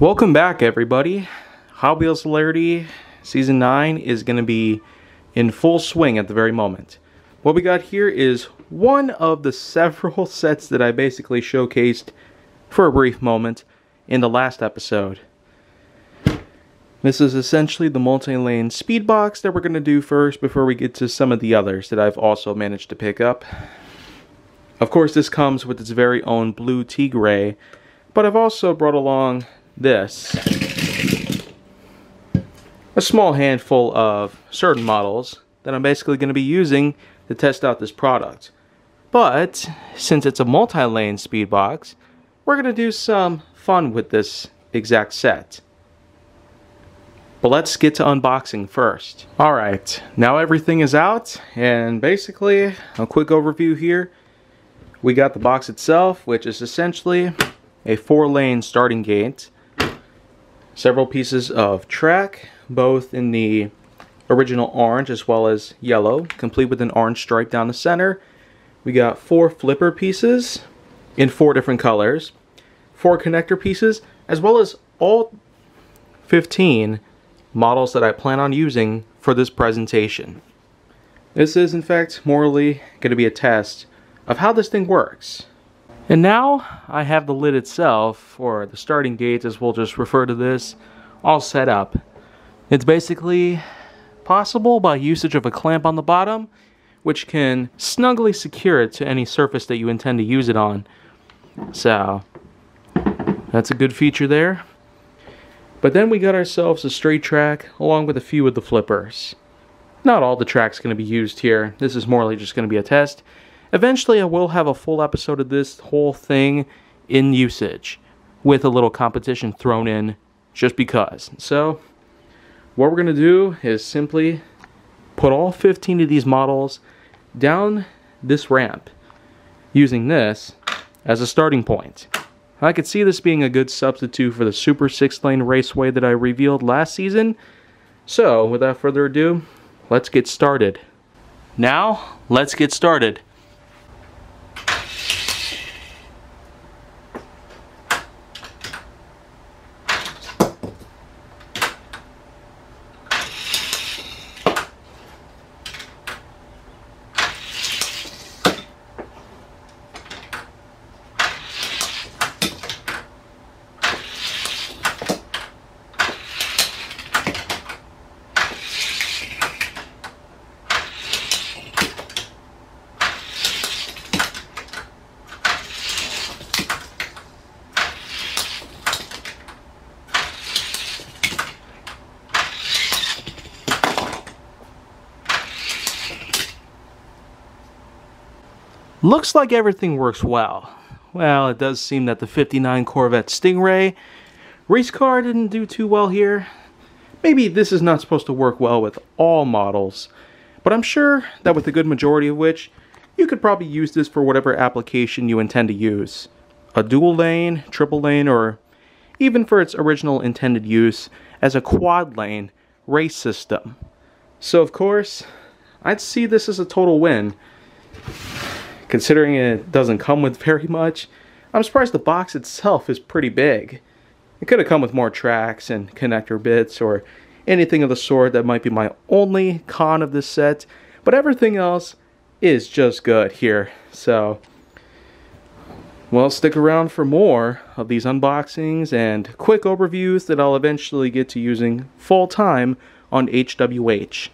Welcome back, everybody. Hot Wheels Hilarity Season 9 is going to be in full swing at the very moment. What we got here is one of the several sets that I basically showcased for a brief moment in the last episode. This is essentially the multi-lane speed box that we're going to do first before we get to some of the others that I've also managed to pick up. Of course, this comes with its very own blue Tigray, but I've also brought along this. A small handful of certain models that I'm basically going to be using to test out this product. But, since it's a multi-lane speed box, we're going to do some fun with this exact set. But let's get to unboxing first. Alright, now everything is out, and basically, a quick overview here. We got the box itself, which is essentially a four-lane starting gate, several pieces of track, both in the original orange as well as yellow, complete with an orange stripe down the center. We got four flipper pieces in four different colors, four connector pieces, as well as all 15 models that I plan on using for this presentation. This is in fact morally going to be a test of how this thing works. And now I have the lid itself, or the starting gate as we'll just refer to this, all set up. It's basically possible by usage of a clamp on the bottom, which can snugly secure it to any surface that you intend to use it on. So, that's a good feature there. But then we got ourselves a straight track along with a few of the flippers. Not all the track's going to be used here. This is morely just going to be a test. Eventually I will have a full episode of this whole thing in usage with a little competition thrown in just because. So what we're going to do is simply put all 15 of these models down this ramp using this as a starting point. I could see this being a good substitute for the Super 6 lane raceway that I revealed last season. So, without further ado, let's get started. Now, let's get started. Looks like everything works well. Well, it does seem that the 59 Corvette Stingray race car didn't do too well here. Maybe this is not supposed to work well with all models, but I'm sure that with a good majority of which, you could probably use this for whatever application you intend to use. A dual lane, triple lane, or even for its original intended use as a quad lane race system. So of course, I'd see this as a total win. Considering it doesn't come with very much, I'm surprised the box itself is pretty big. It could have come with more tracks and connector bits or anything of the sort that might be my only con of this set, but everything else is just good here. So, well, stick around for more of these unboxings and quick overviews that I'll eventually get to using full time on HWH.